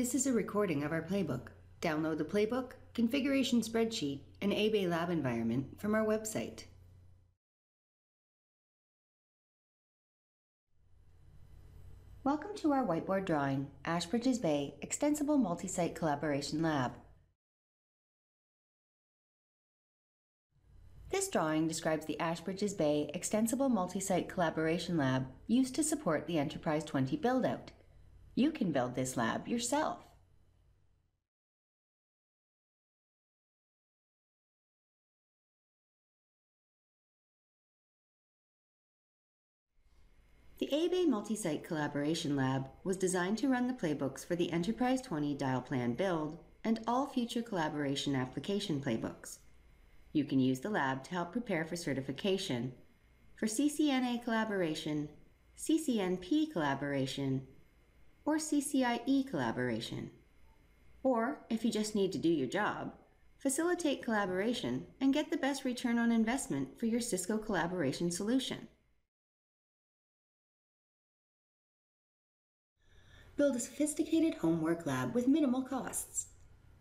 This is a recording of our playbook. Download the playbook, configuration spreadsheet, and ABay lab environment from our website. Welcome to our whiteboard drawing, Ashbridges Bay Extensible Multi-Site Collaboration Lab. This drawing describes the Ashbridges Bay Extensible Multi-Site Collaboration Lab used to support the Enterprise 20 build-out. You can build this lab yourself. The ABay Multi-Site Collaboration Lab was designed to run the playbooks for the Enterprise 20 Dial Plan build and all future collaboration application playbooks. You can use the lab to help prepare for certification, for CCNA collaboration, CCNP collaboration, or CCIE collaboration. Or, if you just need to do your job, facilitate collaboration and get the best return on investment for your Cisco collaboration solution. Build a sophisticated homework lab with minimal costs.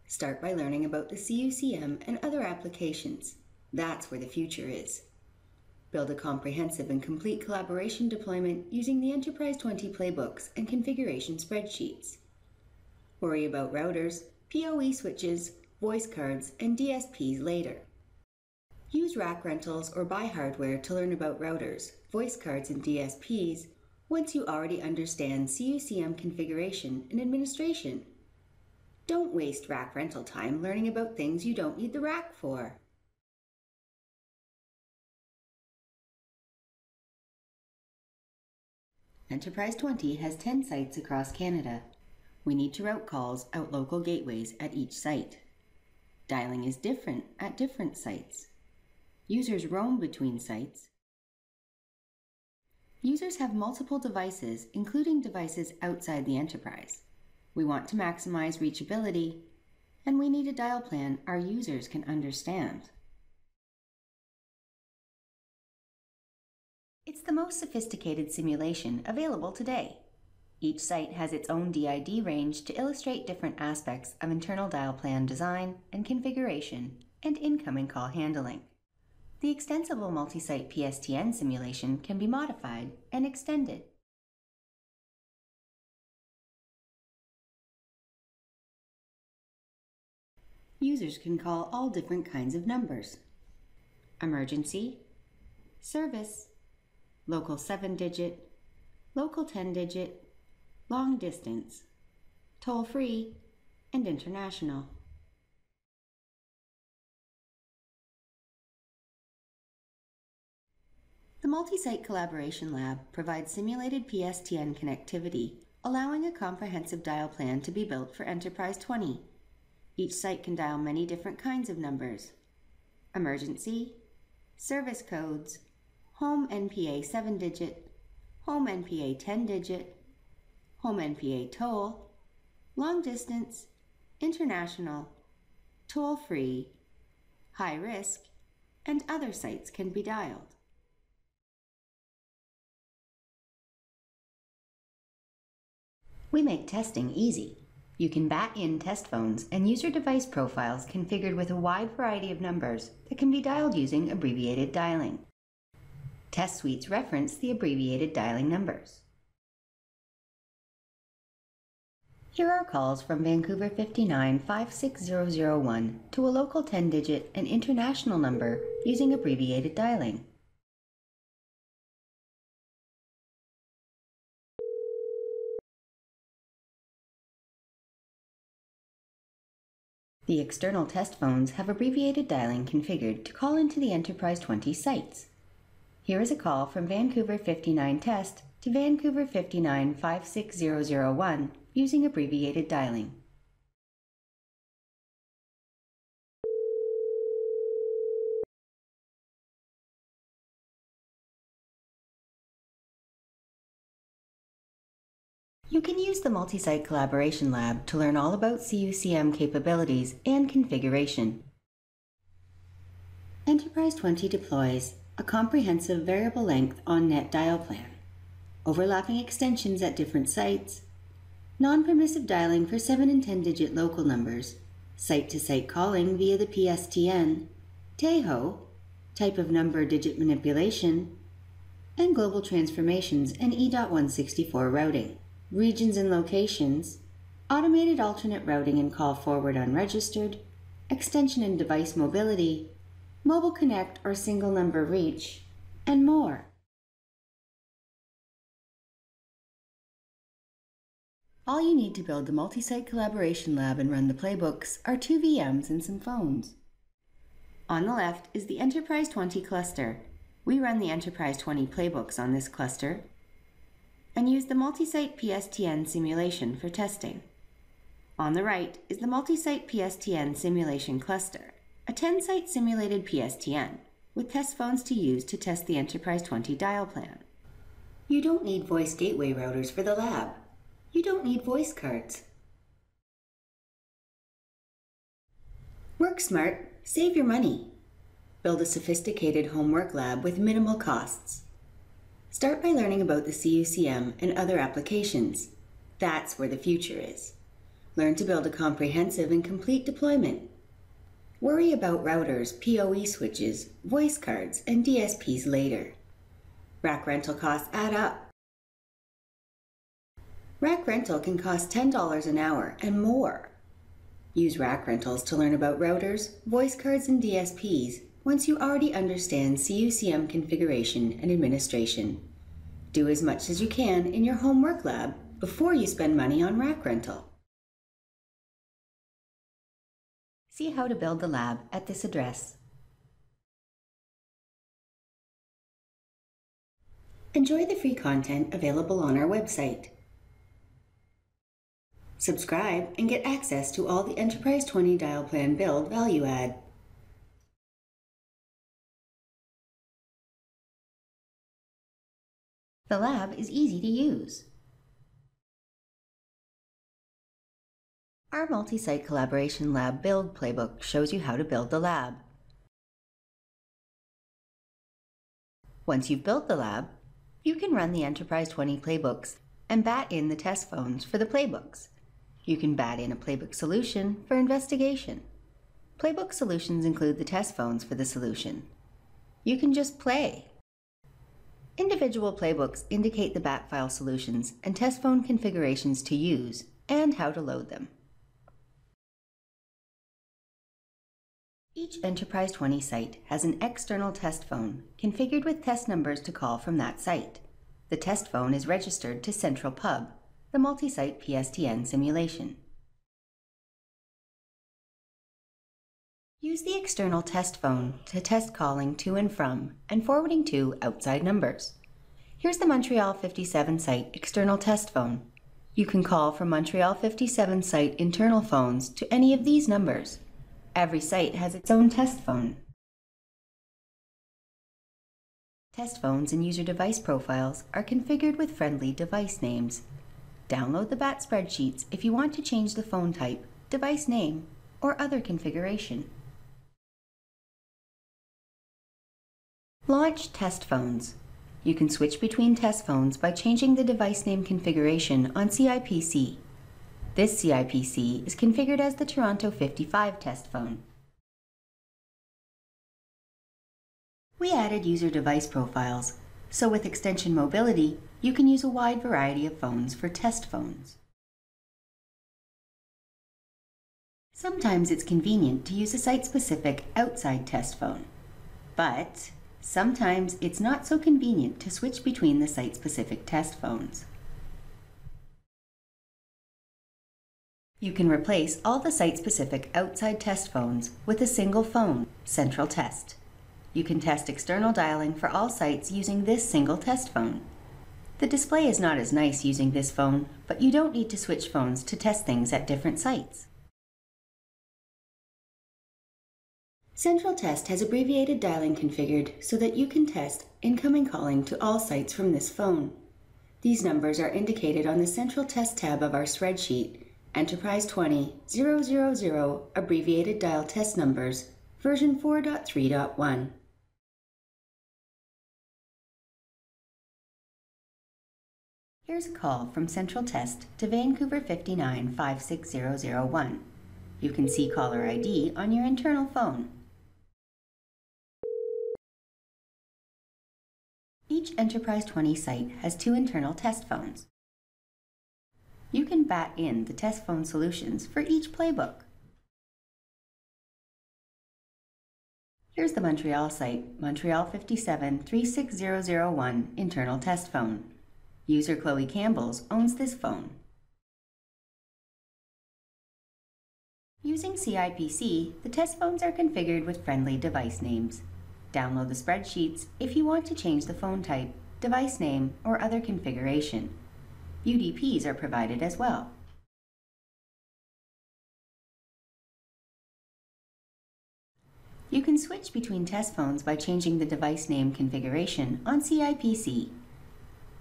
Start by learning about the CUCM and other applications. That's where the future is. Build a comprehensive and complete collaboration deployment using the Enterprise 20 playbooks and configuration spreadsheets. Worry about routers, PoE switches, voice cards, and DSPs later. Use rack rentals or buy hardware to learn about routers, voice cards, and DSPs once you already understand CUCM configuration and administration. Don't waste rack rental time learning about things you don't need the rack for. Enterprise 20 has 10 sites across Canada. We need to route calls out local gateways at each site. Dialing is different at different sites. Users roam between sites. Users have multiple devices, including devices outside the enterprise. We want to maximize reachability, and we need a dial plan our users can understand. It's the most sophisticated simulation available today. Each site has its own DID range to illustrate different aspects of internal dial plan design and configuration and incoming call handling. The extensible multi-site PSTN simulation can be modified and extended. Users can call all different kinds of numbers. Emergency, service, local 7-digit, local 10-digit, long distance, toll-free, and international. The Multi-Site Collaboration Lab provides simulated PSTN connectivity, allowing a comprehensive dial plan to be built for Enterprise 20. Each site can dial many different kinds of numbers. Emergency, service codes, home NPA 7 digit, home NPA 10 digit, home NPA toll, long distance, international, toll free, high risk, and other sites can be dialed. We make testing easy. You can bat in test phones and use your device profiles configured with a wide variety of numbers that can be dialed using abbreviated dialing. Test suites reference the abbreviated dialing numbers. Here are calls from Vancouver 59 56001 to a local 10 digit and international number using abbreviated dialing. The external test phones have abbreviated dialing configured to call into the Enterprise 20 sites. Here is a call from Vancouver 59 Test to Vancouver 59 56001 using abbreviated dialing. You can use the Multi-Site Collaboration Lab to learn all about CUCM capabilities and configuration. Enterprise 20 deploys a comprehensive variable length on-net dial plan, overlapping extensions at different sites, non-permissive dialing for 7 and 10-digit local numbers, site-to-site calling via the PSTN, TEHO, type of number digit manipulation, and global transformations and E.164 routing, regions and locations, automated alternate routing and call forward unregistered, extension and device mobility, mobile connect or single number reach, and more. All you need to build the multi-site collaboration lab and run the playbooks are two VMs and some phones. On the left is the Enterprise 20 cluster. We run the Enterprise 20 playbooks on this cluster and use the multi-site PSTN simulation for testing. On the right is the multi-site PSTN simulation cluster, a 10-site simulated PSTN with test phones to use to test the Enterprise 20 dial plan. You don't need voice gateway routers for the lab. You don't need voice cards. Work smart, save your money. Build a sophisticated homework lab with minimal costs. Start by learning about the CUCM and other applications. That's where the future is. Learn to build a comprehensive and complete deployment. Worry about routers, PoE switches, voice cards, and DSPs later. Rack rental costs add up. Rack rental can cost $10 an hour and more. Use rack rentals to learn about routers, voice cards, and DSPs once you already understand CUCM configuration and administration. Do as much as you can in your homework lab before you spend money on rack rental. See how to build the lab at this address. Enjoy the free content available on our website. Subscribe and get access to all the Enterprise 20 dial plan build value add. The lab is easy to use. Our multi-site collaboration lab build playbook shows you how to build the lab. Once you've built the lab, you can run the Enterprise 20 playbooks and bat in the test phones for the playbooks. You can bat in a playbook solution for investigation. Playbook solutions include the test phones for the solution. You can just play. Individual playbooks indicate the bat file solutions and test phone configurations to use and how to load them. Each Enterprise 20 site has an external test phone configured with test numbers to call from that site. The test phone is registered to Central Pub, the multi-site PSTN simulation. Use the external test phone to test calling to and from and forwarding to outside numbers. Here's the Montreal 57 site external test phone. You can call from Montreal 57 site internal phones to any of these numbers. Every site has its own test phone. Test phones and user device profiles are configured with friendly device names. Download the BAT spreadsheets if you want to change the phone type, device name, or other configuration. Launch test phones. You can switch between test phones by changing the device name configuration on CIPC. This CIPC is configured as the Toronto 55 test phone. We added user device profiles, so with extension mobility, you can use a wide variety of phones for test phones. Sometimes it's convenient to use a site-specific outside test phone, but sometimes it's not so convenient to switch between the site-specific test phones. You can replace all the site-specific outside test phones with a single phone, Central Test. You can test external dialing for all sites using this single test phone. The display is not as nice using this phone, but you don't need to switch phones to test things at different sites. Central Test has abbreviated dialing configured so that you can test incoming calling to all sites from this phone. These numbers are indicated on the Central Test tab of our spreadsheet Enterprise 20 000 abbreviated dial test numbers, version 4.3.1. Here's a call from Central Test to Vancouver 59 56001. You can see caller ID on your internal phone. Each Enterprise 20 site has two internal test phones. You can bat in the test phone solutions for each playbook. Here's the Montreal site, Montreal 57 36001 internal test phone. User Chloe Campbells owns this phone. Using CIPC, the test phones are configured with friendly device names. Download the spreadsheets if you want to change the phone type, device name, or other configuration. UDPs are provided as well. You can switch between test phones by changing the device name configuration on CIPC.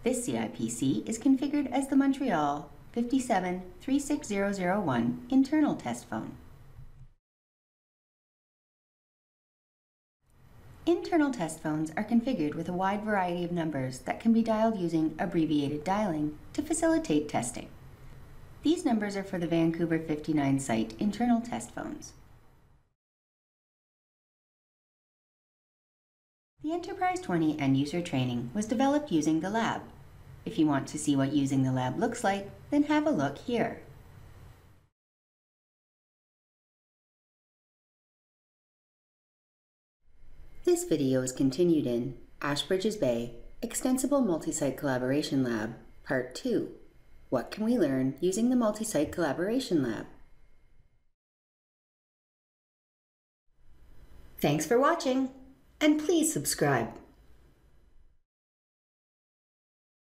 This CIPC is configured as the Montreal 57 36001 internal test phone. Internal test phones are configured with a wide variety of numbers that can be dialed using abbreviated dialing to facilitate testing. These numbers are for the Vancouver 59 site internal test phones. The Enterprise 20 end user training was developed using the lab. If you want to see what using the lab looks like, then have a look here. This video is continued in Ashbridges Bay Extensible Multi-Site Collaboration Lab, Part 2. What can we learn using the Multi-Site Collaboration Lab? Thanks for watching, and please subscribe.